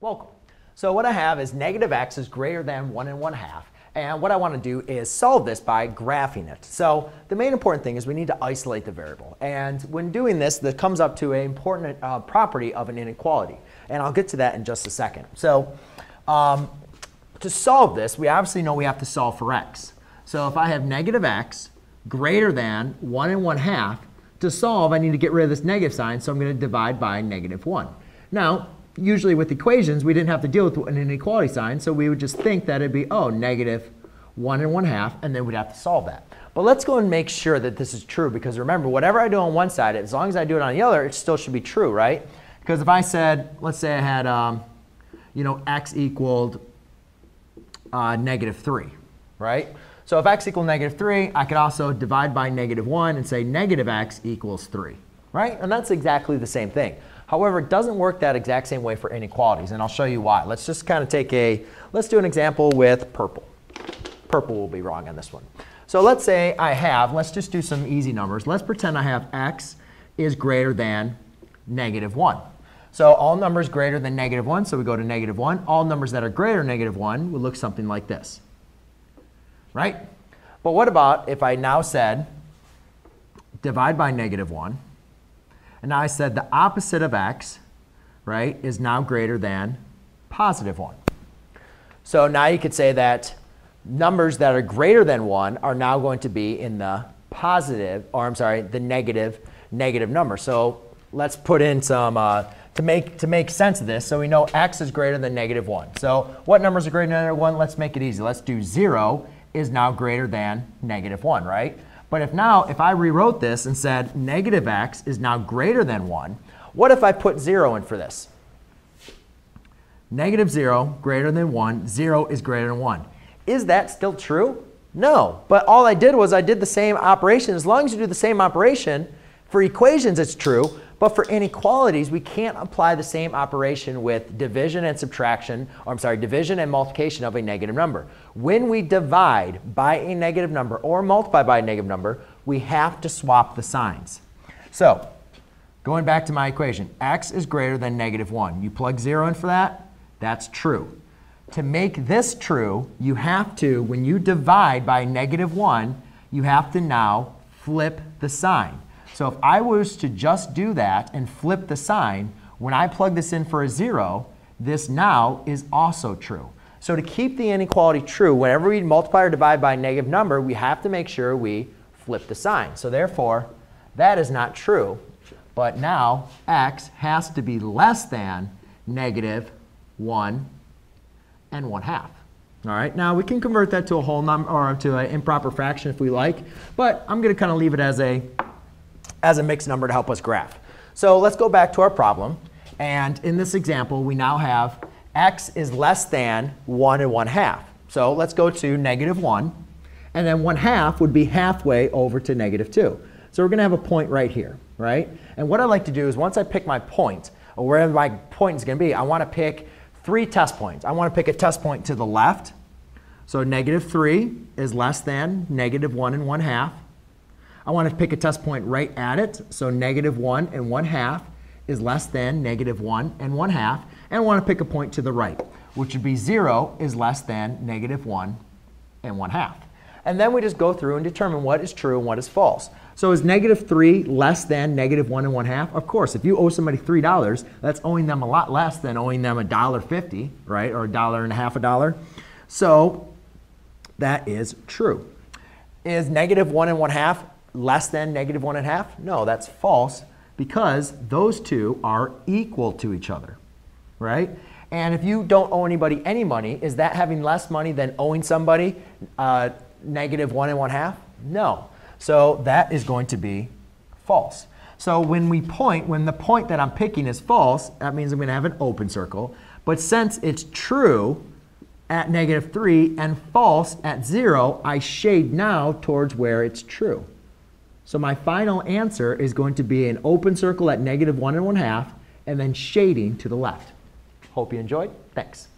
Welcome. So what I have is negative x is greater than 1 and 1 half. And what I want to do is solve this by graphing it. So the main important thing is we need to isolate the variable. And when doing this, that comes up to an important uh, property of an inequality. And I'll get to that in just a second. So um, to solve this, we obviously know we have to solve for x. So if I have negative x greater than 1 and 1 half, to solve, I need to get rid of this negative sign, so I'm going to divide by negative 1. Now, usually with equations, we didn't have to deal with an inequality sign, so we would just think that it'd be, oh, negative 1 and 1 half, and then we'd have to solve that. But let's go and make sure that this is true, because remember, whatever I do on one side, as long as I do it on the other, it still should be true, right? Because if I said, let's say I had, um, you know, x equaled uh, negative 3, right? So if x equals negative 3, I could also divide by negative 1 and say negative x equals 3, right? And that's exactly the same thing. However, it doesn't work that exact same way for inequalities, and I'll show you why. Let's just kind of take a, let's do an example with purple. Purple will be wrong on this one. So let's say I have, let's just do some easy numbers. Let's pretend I have x is greater than negative 1. So all numbers greater than negative 1, so we go to negative 1. All numbers that are greater than negative 1 will look something like this. Right? But what about if I now said divide by negative 1, and now I said the opposite of x, right, is now greater than positive 1. So now you could say that numbers that are greater than 1 are now going to be in the positive, or I'm sorry, the negative, negative number. So let's put in some, uh, to, make, to make sense of this, so we know x is greater than negative 1. So what numbers are greater than negative 1? Let's make it easy. Let's do 0 is now greater than negative 1, right? But if now, if I rewrote this and said negative x is now greater than 1, what if I put 0 in for this? Negative 0 greater than 1, 0 is greater than 1. Is that still true? No. But all I did was I did the same operation. As long as you do the same operation, for equations it's true, but for inequalities, we can't apply the same operation with division and subtraction, or I'm sorry, division and multiplication of a negative number. When we divide by a negative number or multiply by a negative number, we have to swap the signs. So going back to my equation, x is greater than negative 1. You plug 0 in for that, that's true. To make this true, you have to, when you divide by negative 1, you have to now flip the sign. So if I was to just do that and flip the sign, when I plug this in for a 0, this now is also true. So to keep the inequality true, whenever we multiply or divide by a negative number, we have to make sure we flip the sign. So therefore, that is not true. But now x has to be less than negative 1 and 1 half. All right, now we can convert that to a whole number or to an improper fraction if we like, but I'm going to kind of leave it as a as a mixed number to help us graph. So let's go back to our problem. And in this example, we now have x is less than 1 and 1 half. So let's go to negative 1. And then 1 half would be halfway over to negative 2. So we're going to have a point right here, right? And what I like to do is once I pick my point, or wherever my point is going to be, I want to pick three test points. I want to pick a test point to the left. So negative 3 is less than negative 1 and 1 half. I want to pick a test point right at it. So negative 1 and 1 half is less than negative 1 and 1 half. And I want to pick a point to the right, which would be 0 is less than negative 1 and 1 half. And then we just go through and determine what is true and what is false. So is negative 3 less than negative 1 and 1 half? Of course, if you owe somebody $3, that's owing them a lot less than owing them $1.50, right? Or a dollar and a half a dollar. So that is true. Is negative 1 and 1 half less than negative 1 and a half? No, that's false because those two are equal to each other, right? And if you don't owe anybody any money, is that having less money than owing somebody uh, negative 1 and 1 half? No. So that is going to be false. So when we point, when the point that I'm picking is false, that means I'm going to have an open circle. But since it's true at negative 3 and false at 0, I shade now towards where it's true. So my final answer is going to be an open circle at negative 1 and 1 half, and then shading to the left. Hope you enjoyed. Thanks.